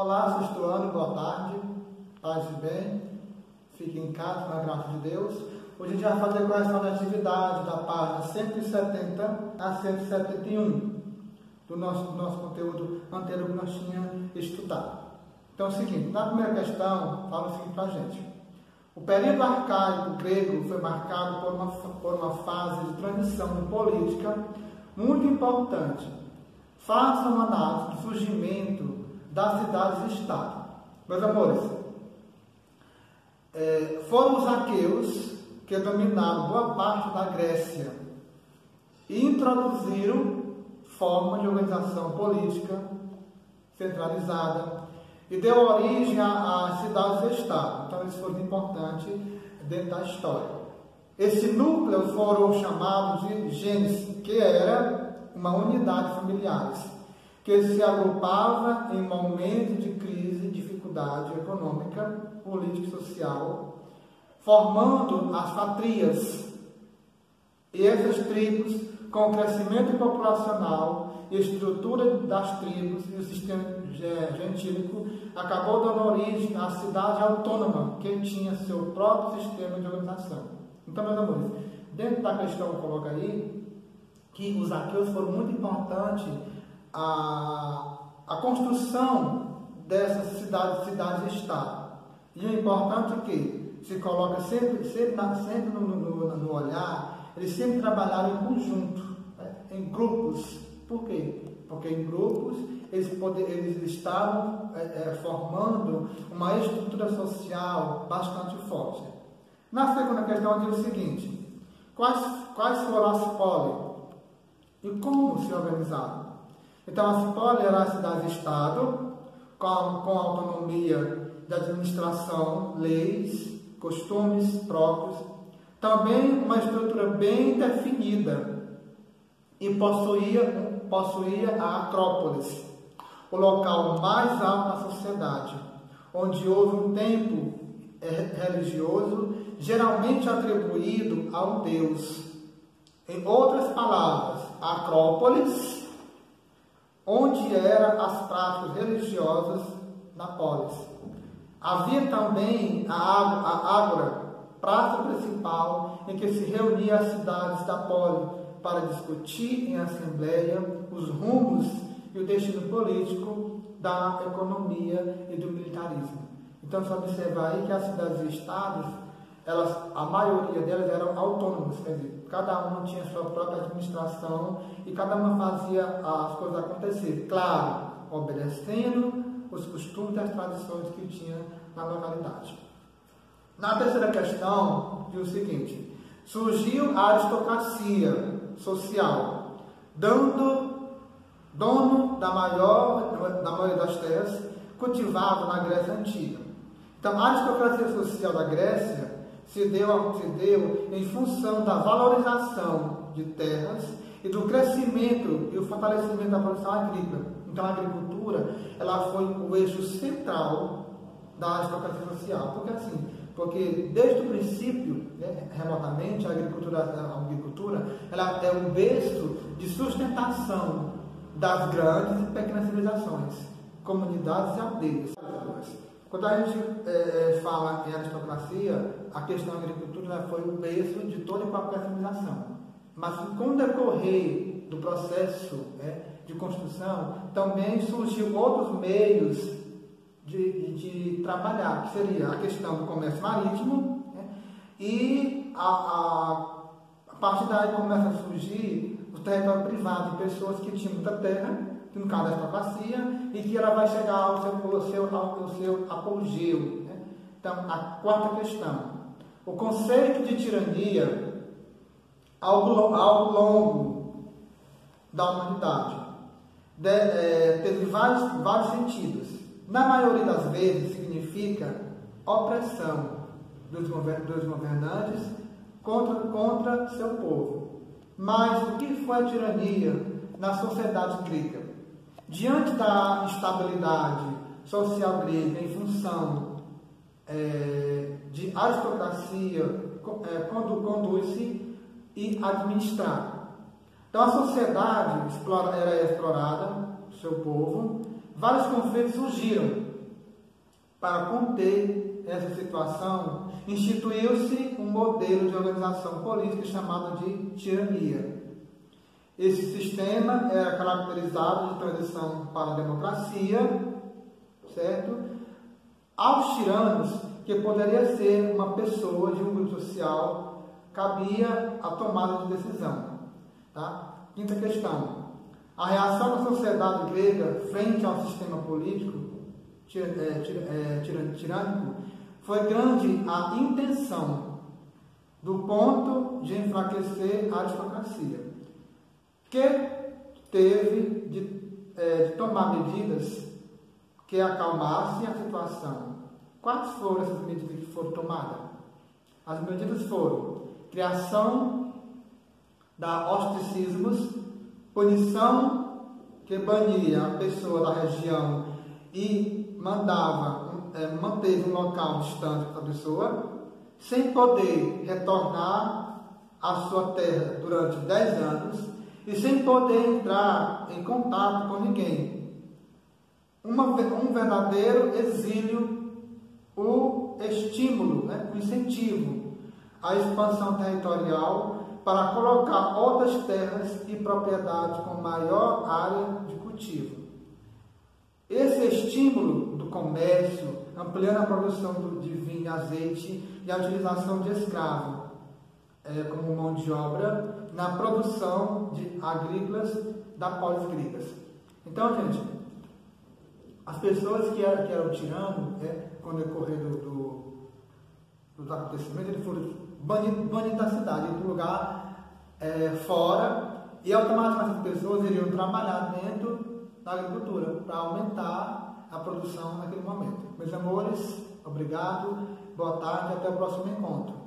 Olá, sexto ano, boa tarde, paz e bem, fique em casa com a graça de Deus. Hoje a gente vai fazer correção da atividade da página 170 a 171 do nosso, do nosso conteúdo anterior que nós tínhamos estudado. Então é o seguinte, na primeira questão, fala o seguinte para a gente. O período arcaico grego foi marcado por uma, por uma fase de transição política muito importante. Faça uma análise do surgimento das cidades-estado. Meus amores, é, foram os aqueus que dominaram boa parte da Grécia e introduziram forma de organização política centralizada e deu origem às cidades-estado. Então, isso foi importante dentro da história. Esse núcleo foram chamados de gênese, que era uma unidade familiar que se agrupava em momentos de crise, dificuldade econômica, política e social, formando as fatrias. E essas tribos, com o crescimento populacional e estrutura das tribos e o sistema gentílico, acabou dando origem à cidade autônoma, que tinha seu próprio sistema de organização. Então, meus amores, dentro da questão coloca aí que os aqueus foram muito importantes a, a construção dessas cidades, cidades-estado. E o importante é que se coloca sempre, sempre, sempre no, no, no olhar, eles sempre trabalharam em conjunto, né? em grupos. Por quê? Porque em grupos eles, poder, eles estavam é, é, formando uma estrutura social bastante forte. Na segunda questão diz o seguinte: quais, quais foram as polis e como se organizaram? Então, a Cipoli era a cidade-estado, com, com autonomia da administração, leis, costumes próprios, também uma estrutura bem definida e possuía, possuía a Acrópolis, o local mais alto da sociedade, onde houve um templo eh, religioso geralmente atribuído ao Deus. Em outras palavras, a Acrópolis onde eram as práticas religiosas na polis. Havia também a, Ágora, praça principal, em que se reuniam as cidades da polis para discutir em assembleia os rumos e o destino político da economia e do militarismo. Então, só observar aí que as cidades e estados elas, a maioria delas eram autônomas, quer dizer, cada uma tinha sua própria administração e cada uma fazia as coisas acontecer. Claro, obedecendo os costumes e as tradições que tinha na localidade. Na terceira questão, diz o seguinte: surgiu a aristocracia social, dando dono da maior da maioria das terras cultivado na Grécia antiga. Então, a aristocracia social da Grécia se deu, se deu em função da valorização de terras e do crescimento e o fortalecimento da produção agrícola. Então, a agricultura ela foi o eixo central da aristocracia social. Porque assim, porque desde o princípio, né, remotamente, a agricultura, a agricultura ela é um berço de sustentação das grandes e pequenas civilizações, comunidades e aldeias. Quando a gente é, é, fala em aristocracia, a questão da agricultura foi o berço de toda e qualquer civilização. Mas com o decorrer do processo né, de construção, também surgiu outros meios de, de, de, trabalhar, que seria a questão do comércio marítimo, né, e a, a, a partir daí começa a surgir o território privado de pessoas que tinham muita terra no caso da e que ela vai chegar ao seu, ao seu, ao seu apogeu. Né? Então, a quarta questão. O conceito de tirania ao, ao longo da humanidade de, é, teve vários, vários sentidos. Na maioria das vezes significa opressão dos, dos governantes contra, contra seu povo. Mas o que foi a tirania na sociedade grega? Diante da instabilidade social grega em função é, de aristocracia, é, conduz-se e administrar. Então a sociedade explora, era explorada, seu povo, vários conflitos surgiram. Para conter essa situação, instituiu-se um modelo de organização política chamado de tirania. Esse sistema era caracterizado de transição para a democracia, certo? Aos tiranos, que poderia ser uma pessoa de um grupo social, cabia a tomada de decisão. Tá? Quinta questão. A reação da sociedade grega frente ao sistema político é, é, tirânico foi grande a intenção do ponto de enfraquecer a aristocracia, que teve de, é, de tomar medidas que acalmassem a situação. Quais foram essas medidas que foram tomadas? As medidas foram criação da ostracismos, punição que bania a pessoa da região e mandava, é, manteve um local distante da pessoa, sem poder retornar à sua terra durante 10 anos e sem poder entrar em contato com ninguém. Uma, um verdadeiro exílio, o estímulo, né, o incentivo à expansão territorial para colocar outras terras e propriedades com maior área de cultivo. Esse estímulo do comércio, ampliando a produção de vinho e azeite e a utilização de escravo é, como mão de obra na produção de agrícolas da polis gregas. Então, gente, as pessoas que eram, que eram tirando, é, com o decorrer do, do, dos acontecimentos, eles foram banidos, da cidade, do lugar é, fora, e automaticamente as pessoas iriam trabalhar dentro da agricultura para aumentar a produção naquele momento. Meus amores, obrigado, boa tarde, até o próximo encontro.